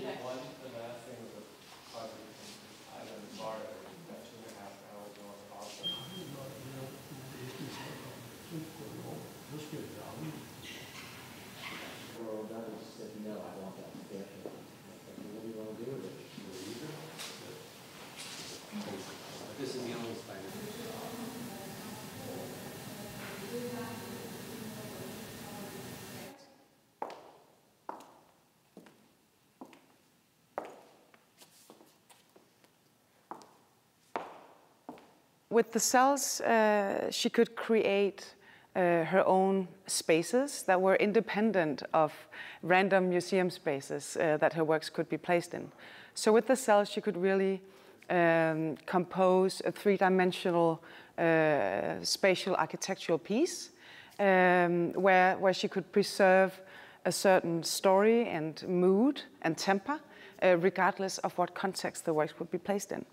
One, the last thing was a project from Island Florida, about two and a half hours long also. Well, that was said, no, I want that expansion. What do you want to do with it? This is the only spider. With the cells, uh, she could create uh, her own spaces that were independent of random museum spaces uh, that her works could be placed in. So with the cells, she could really um, compose a three-dimensional uh, spatial architectural piece um, where, where she could preserve a certain story and mood and temper, uh, regardless of what context the works would be placed in.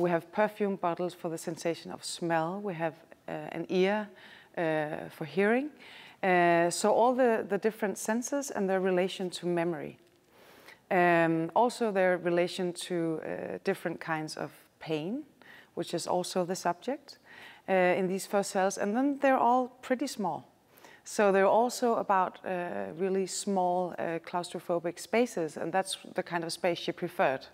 We have perfume bottles for the sensation of smell. We have uh, an ear uh, for hearing. Uh, so all the, the different senses and their relation to memory. Um, also their relation to uh, different kinds of pain, which is also the subject uh, in these first cells. And then they're all pretty small. So they're also about uh, really small uh, claustrophobic spaces, and that's the kind of space she preferred.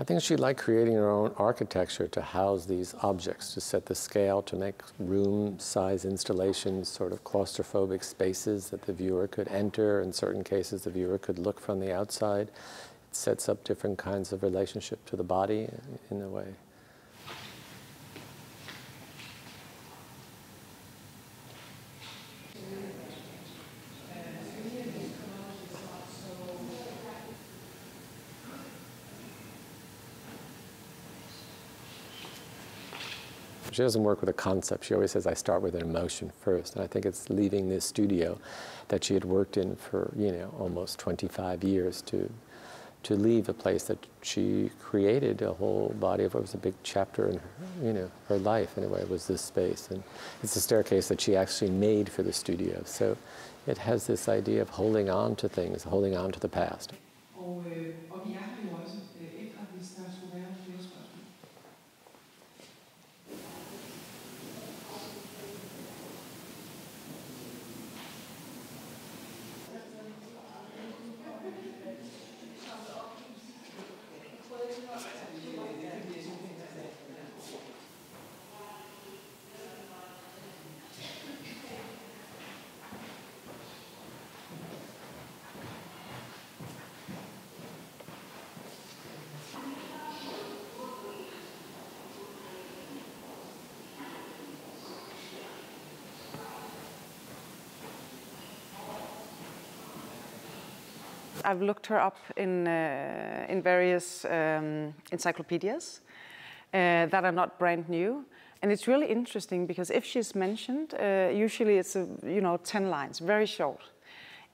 I think she liked creating her own architecture to house these objects, to set the scale, to make room size installations, sort of claustrophobic spaces that the viewer could enter. In certain cases, the viewer could look from the outside. It sets up different kinds of relationship to the body in a way. She doesn't work with a concept. She always says, I start with an emotion first. And I think it's leaving this studio that she had worked in for, you know, almost 25 years to, to leave a place that she created a whole body of, it was a big chapter in her, you know, her life anyway, was this space. And it's a staircase that she actually made for the studio. So it has this idea of holding on to things, holding on to the past. I've looked her up in, uh, in various um, encyclopedias uh, that are not brand new. And it's really interesting because if she's mentioned, uh, usually it's, a, you know, 10 lines, very short.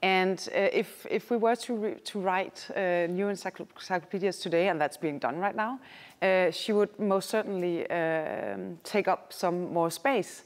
And uh, if, if we were to, to write uh, new encyclo- encyclopedias today, and that's being done right now, uh, she would most certainly um, take up some more space.